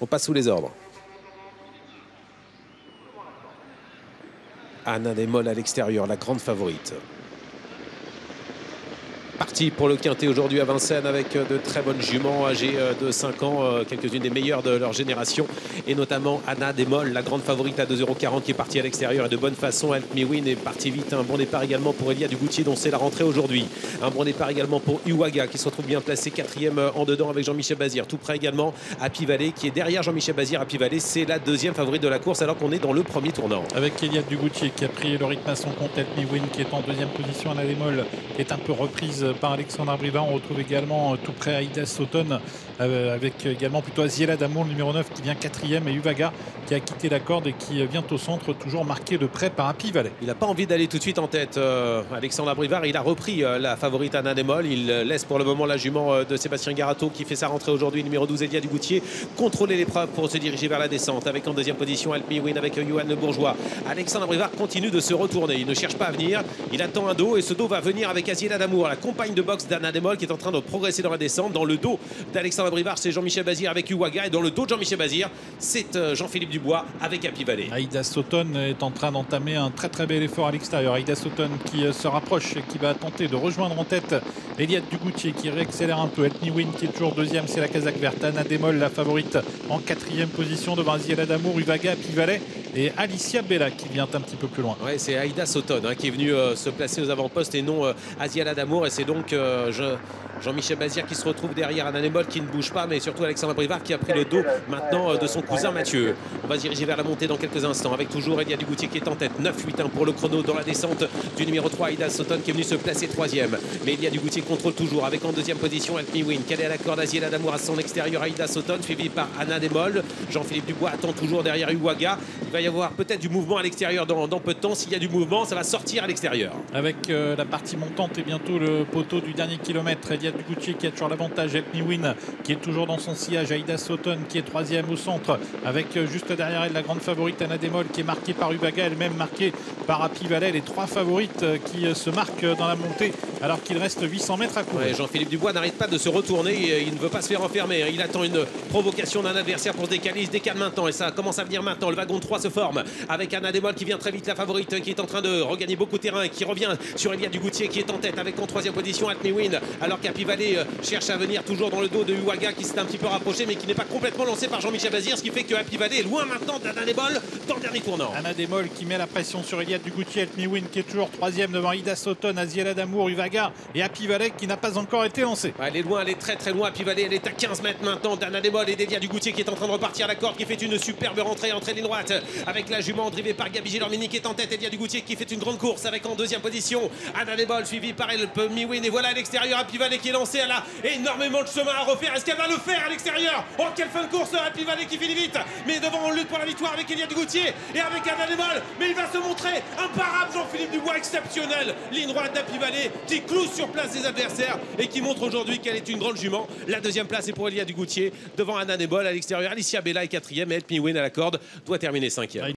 On passe sous les ordres. Anna Desmolles à l'extérieur, la grande favorite. Parti pour le Quintet aujourd'hui à Vincennes avec euh, de très bonnes juments âgées euh, de 5 ans, euh, quelques-unes des meilleures de leur génération et notamment Anna Desmolles, la grande favorite à 2,40€ qui est partie à l'extérieur et de bonne façon. Help Me Win est parti vite. Un bon départ également pour Elia Dugoutier dont c'est la rentrée aujourd'hui. Un bon départ également pour Iwaga qui se retrouve bien placé quatrième en dedans avec Jean-Michel Bazir. Tout près également Happy Valley qui est derrière Jean-Michel Bazir. Happy Valley c'est la deuxième favorite de la course alors qu'on est dans le premier tournant. Avec Elia Dugoutier qui a pris le rythme à son compte. Help Me Win qui est en deuxième position. Anna Desmolles est un peu reprise par Alexandre on retrouve également euh, tout près Aïda Sauton euh, avec également plutôt Aziela Damour, le numéro 9 qui vient quatrième et Uvaga qui a quitté la corde et qui vient au centre, toujours marqué de près par Happy Valley. Il n'a pas envie d'aller tout de suite en tête. Euh, Alexandre Abrivard, il a repris la favorite Anna Demol. Il laisse pour le moment la jument de Sébastien Garato qui fait sa rentrée aujourd'hui, numéro 12 Elia Dugoutier. Contrôler l'épreuve pour se diriger vers la descente avec en deuxième position Me Win avec Johan Le Bourgeois. Alexandre Abrivard continue de se retourner. Il ne cherche pas à venir. Il attend un dos et ce dos va venir avec Aziela Damour, compagne de boxe d'Anna Demol qui est en train de progresser dans la descente. Dans le dos d'Alexandre Brivard, c'est Jean-Michel Bazir avec Uwaga. Et dans le dos de Jean-Michel Bazir, c'est euh, Jean-Philippe Dubois avec Happy Valley. Aïda Sauton est en train d'entamer un très très bel effort à l'extérieur. Aïda Sauton qui euh, se rapproche et qui va tenter de rejoindre en tête Eliade Dugoutier qui réaccélère un peu. Eltni Win qui est toujours deuxième, c'est la Kazakh verte. Anna Demol, la favorite en quatrième position devant Aziela Damour, Uvaga, Valley et Alicia Bella qui vient un petit peu plus loin. Ouais, c'est Aïda Sauton hein, qui est venue euh, se placer aux avant-postes et non Aziela Damour. Et c'est donc je, Jean-Michel Bazir qui se retrouve derrière Anémol qui ne bouge pas, mais surtout Alexandre Brivard qui a pris le dos maintenant euh, de son cousin Mathieu. On va se diriger vers la montée dans quelques instants avec toujours Elia Dugoutier qui est en tête. 9-8-1 pour le chrono dans la descente du numéro 3, Ida Sauton qui est venu se placer troisième. Mais Elia Dugoutier contrôle toujours avec en deuxième position Win. Quelle est à la corde Damour à son extérieur, Aïda Sauton suivi par Anna Demol. Jean-Philippe Dubois attend toujours derrière Uwaga. Il va y avoir peut-être du mouvement à l'extérieur dans, peu de temps. S'il y a du mouvement, ça va sortir à l'extérieur. Avec euh, la partie montante et bientôt le poteau du dernier kilomètre, Elia Dugoutier qui a toujours l'avantage. Help Win qui est toujours dans son sillage. Aïda Sauton qui est troisième au centre avec euh, juste derrière elle la grande favorite Anna Demol qui est marquée par Ubaga, elle-même marquée par Happy Valley. Les trois favorites euh, qui se marquent dans la montée alors qu'il reste 800 mètres à courir. Jean-Philippe Dubois n'arrête pas de se retourner. Il ne veut pas se faire enfermer. Il attend une provocation d'un adversaire pour se décaler. Il se décale maintenant et ça commence à venir maintenant. Le wagon 3 se forme avec Anna Demol qui vient très vite, la favorite qui est en train de regagner beaucoup de terrain et qui revient sur Elia Dugoutier qui est en tête avec en troisième position Help Win alors qu'Happy Valley cherche à venir toujours dans le dos de Uwaga qui s'est un petit peu rapproché mais qui n'est pas complètement lancé par Jean-Michel Bazir, ce qui fait que Happy Valley est loin maintenant d'Anna Demol dans le dernier tournant. Anna Demol qui met la pression sur Eliade Dugoutier, Win qui est toujours troisième devant Ida Sauton, Aziela Damour, Uvaga et Happy Valley qui n'a pas encore été lancé. elle est loin, elle est très très loin. Valley, elle est à 15 mètres maintenant d'Anna Demol et du Dugoutier qui est en train de repartir à la corde, qui fait une superbe rentrée, entrée ligne droite avec la jument drivée par Gabi Gilormini qui est en tête, Elia Dugoutier qui fait une grande course avec en deuxième position Anna Demol suivi par El Miwin et voilà à l'extérieur Valley qui est lancé, elle a énormément de chemin à refaire. Est-ce qu'elle va le faire à l'extérieur? Oh, quelle fin de course Valley qui finit vite Mais devant, on lutte pour la victoire avec Elia Dugoutier et avec Anna Demol. Mais il va se montrer imparable Jean-Philippe Dubois, exceptionnel. Ligne droite d'Happy Valley qui cloue sur place ses et qui montre aujourd'hui qu'elle est une grande jument. La deuxième place est pour Elia Dugoutier devant Anna Demol à l'extérieur. Alicia Bella est quatrième et Help à la corde doit terminer cinquième.